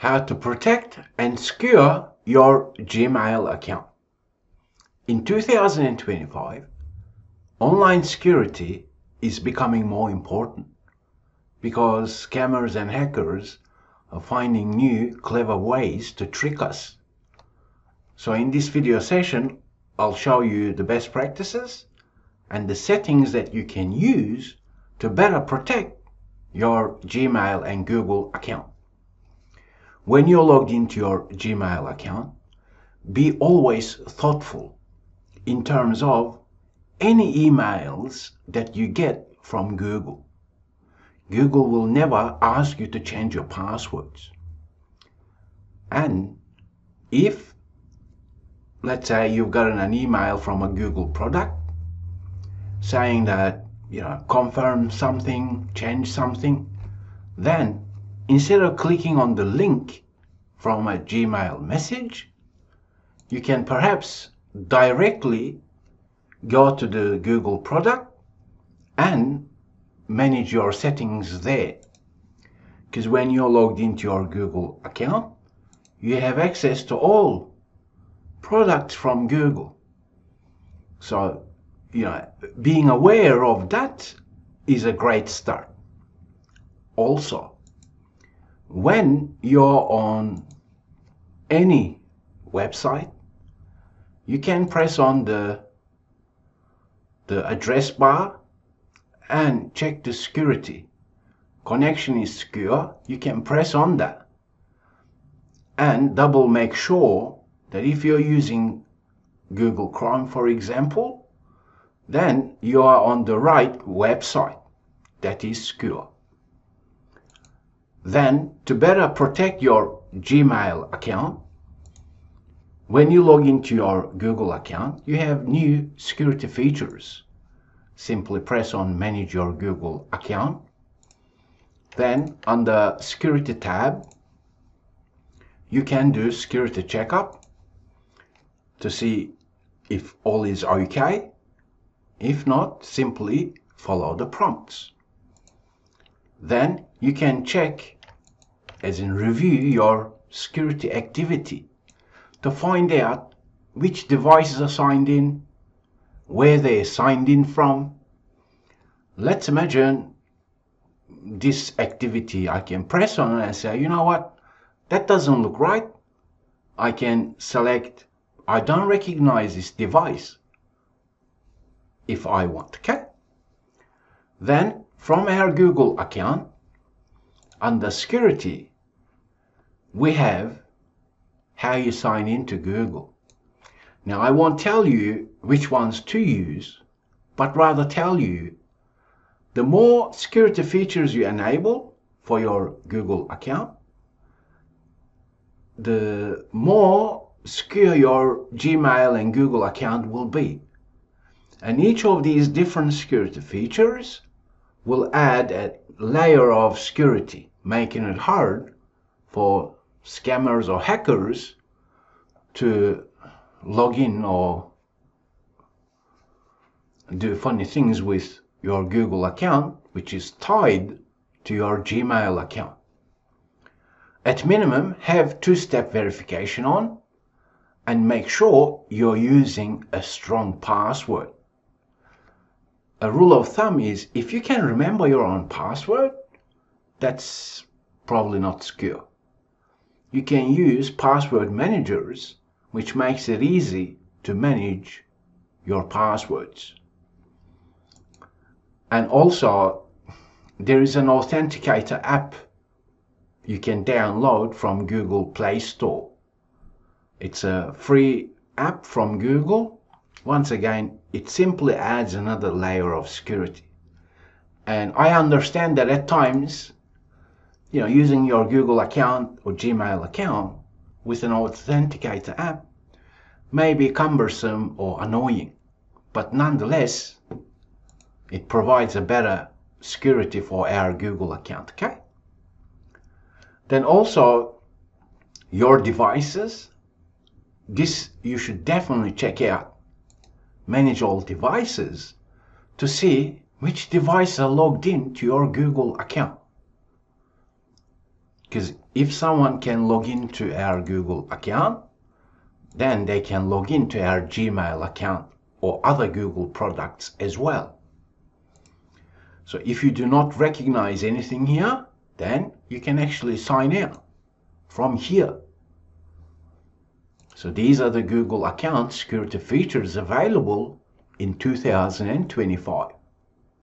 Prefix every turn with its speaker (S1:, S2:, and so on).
S1: how to protect and secure your Gmail account. In 2025, online security is becoming more important because scammers and hackers are finding new clever ways to trick us. So in this video session, I'll show you the best practices and the settings that you can use to better protect your Gmail and Google account. When you're logged into your Gmail account, be always thoughtful in terms of any emails that you get from Google. Google will never ask you to change your passwords. And if, let's say, you've gotten an email from a Google product saying that, you know, confirm something, change something, then instead of clicking on the link from a Gmail message, you can perhaps directly go to the Google product and manage your settings there. Because when you're logged into your Google account, you have access to all products from Google. So, you know, being aware of that is a great start. Also, when you're on any website, you can press on the the address bar and check the security. Connection is secure. You can press on that and double make sure that if you're using Google Chrome, for example, then you are on the right website that is secure. Then, to better protect your Gmail account, when you log into your Google account, you have new security features simply press on manage your Google account. Then the security tab, you can do security checkup to see if all is okay. If not, simply follow the prompts. Then you can check, as in review your security activity to find out which devices are signed in, where they are signed in from. Let's imagine this activity. I can press on and say, you know what, that doesn't look right. I can select, I don't recognize this device if I want, to. okay? Then from our Google account, under security, we have how you sign into Google. Now, I won't tell you which ones to use, but rather tell you the more security features you enable for your Google account, the more secure your Gmail and Google account will be. And each of these different security features will add a layer of security, making it hard for scammers or hackers to log in or do funny things with your Google account, which is tied to your Gmail account. At minimum, have two-step verification on and make sure you're using a strong password. A rule of thumb is if you can remember your own password, that's probably not secure. You can use password managers which makes it easy to manage your passwords. And also, there is an authenticator app you can download from Google Play Store. It's a free app from Google. Once again, it simply adds another layer of security. And I understand that at times, you know, using your Google account or Gmail account with an authenticator app may be cumbersome or annoying, but nonetheless, it provides a better security for our Google account, okay? Then also your devices, this you should definitely check out. Manage all devices to see which devices are logged in to your Google account. Because if someone can log into our Google account, then they can log into our Gmail account or other Google products as well. So if you do not recognize anything here, then you can actually sign in from here. So these are the Google account security features available in 2025.